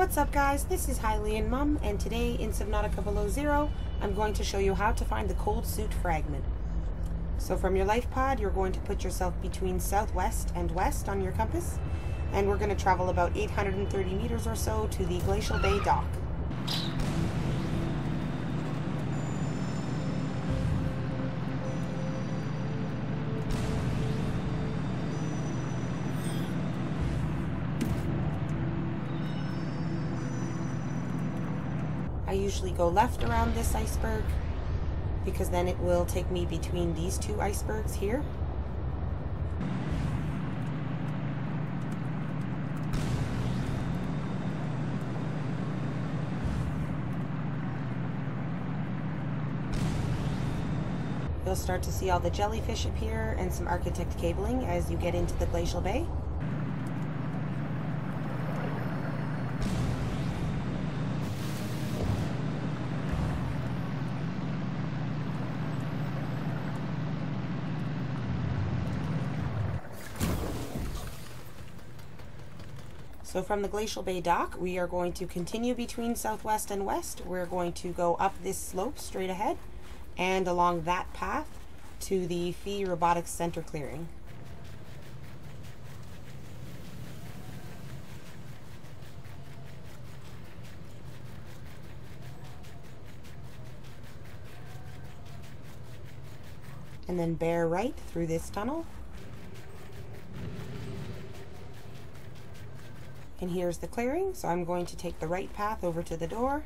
What's up guys, this is Hylian Mom, and today in Subnautica Below Zero, I'm going to show you how to find the cold suit fragment. So from your life pod, you're going to put yourself between southwest and west on your compass, and we're going to travel about 830 meters or so to the Glacial Bay dock. I usually go left around this iceberg because then it will take me between these two icebergs here. You'll start to see all the jellyfish appear and some architect cabling as you get into the glacial bay. So from the Glacial Bay dock, we are going to continue between southwest and west. We're going to go up this slope straight ahead and along that path to the Phi Robotics Center clearing. And then bear right through this tunnel And here's the clearing, so I'm going to take the right path over to the door.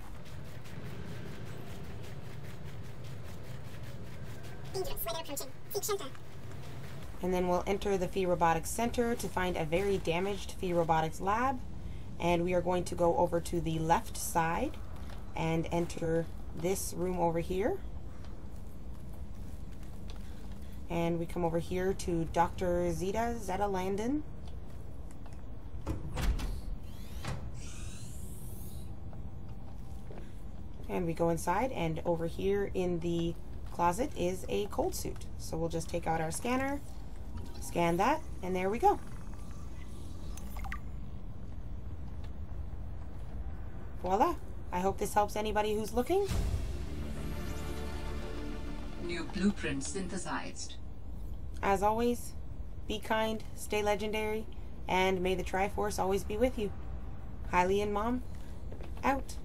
And then we'll enter the Phi Robotics Center to find a very damaged Phi Robotics lab. And we are going to go over to the left side and enter this room over here. And we come over here to Dr. Zeta Zeta Landon. And we go inside and over here in the closet is a cold suit. So we'll just take out our scanner, scan that, and there we go. Voila. I hope this helps anybody who's looking. New blueprint synthesized. As always, be kind, stay legendary, and may the Triforce always be with you. Hylian Mom, out.